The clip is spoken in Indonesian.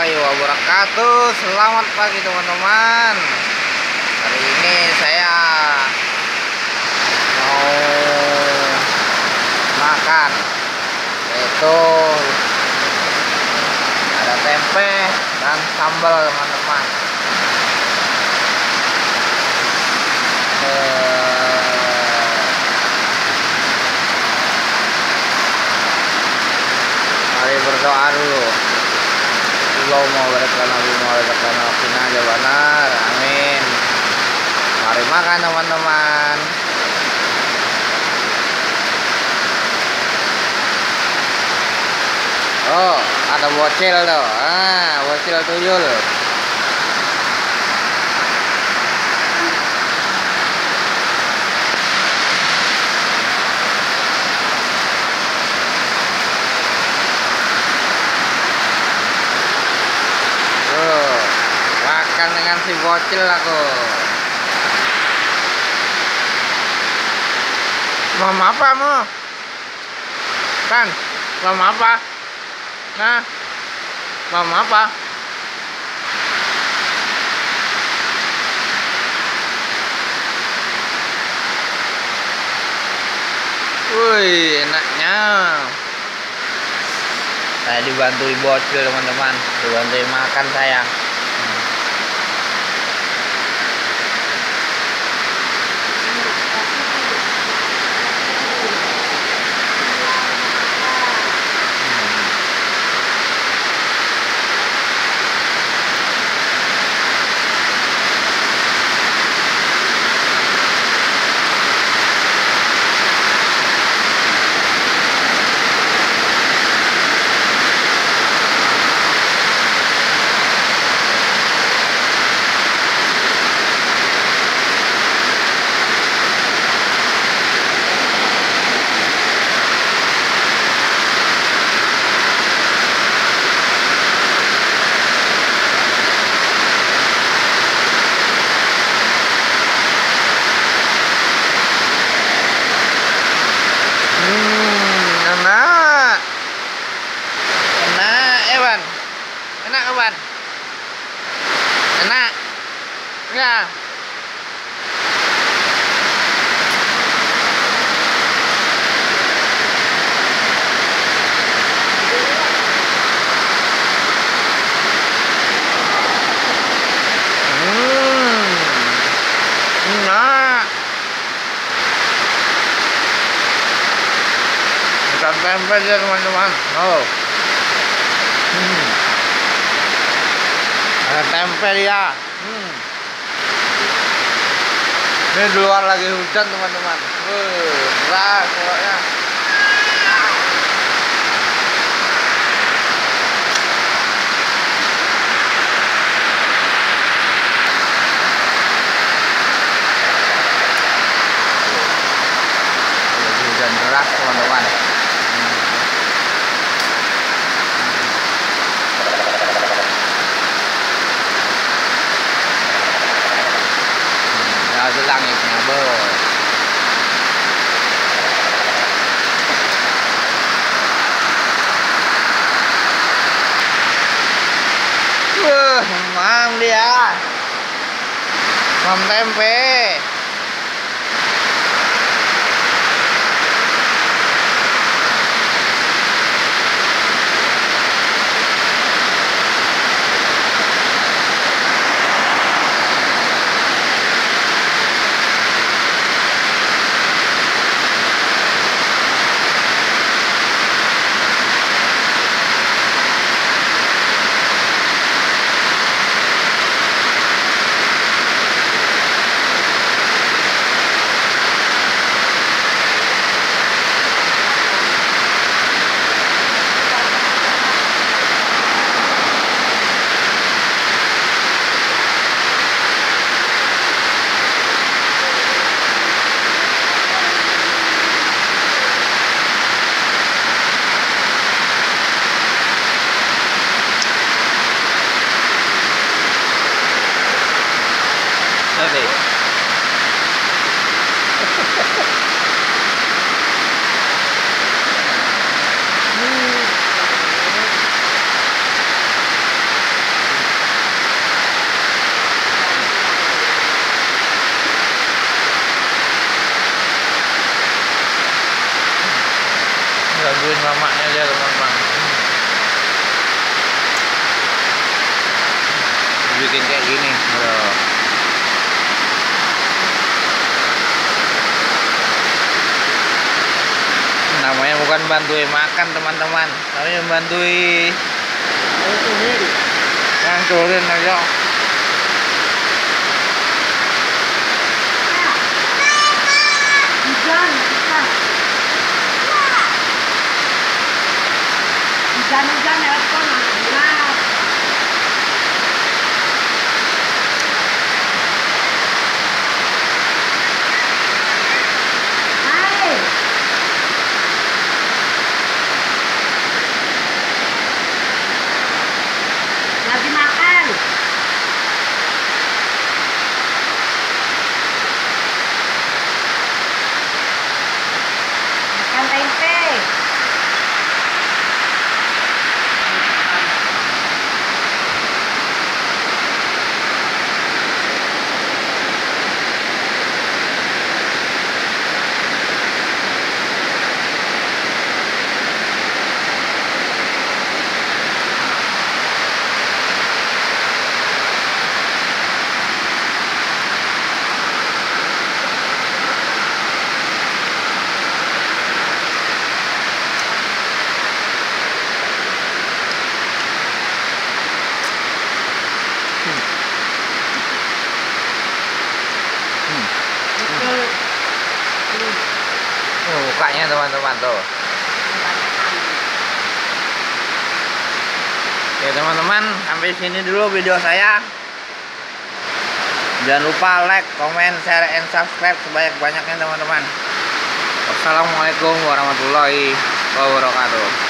warahmatullahi wabarakatuh. Selamat pagi teman-teman. Hari ini saya Mau Makan. Yaitu Ada tempe Dan sambal teman-teman Mari berdoa dulu Allahumma barik lana bima razaqtana wa qina adzabannar. Amin. Mari makan teman-teman. Oh, ada bocil tuh. Ah, bocil tuyul. Tuh, si bocil aku. Mama apa mu? Kan, mama apa? Nah, mama apa? Wih, enaknya. Saya dibantui bocil teman-teman, dibantui makan saya. Hmm, enak. Enak, Ewan. Enak, Ewan. Enak. Ya. Hmm. Enak. Bukan tempe ya teman-teman. Oh. Hmm. Ada tempe ya. Hmm. Ini di luar lagi hujan teman-teman. Berat pokoknya. Hujan deras teman-teman. Mầm đem vé bikin kayak gini Aduh. namanya bukan bantuin makan teman-teman tapi bantuin ngancurin aja Hujan, hujan. Hujan-hujan lewat kono. Nah, Hai. Lagi makan. Makan tempe. Mukanya teman-teman tuh. Ya teman-teman sampai sini dulu video saya. Jangan lupa like comment share and subscribe sebanyak-banyaknya teman-teman. Wassalamualaikum warahmatullahi wabarakatuh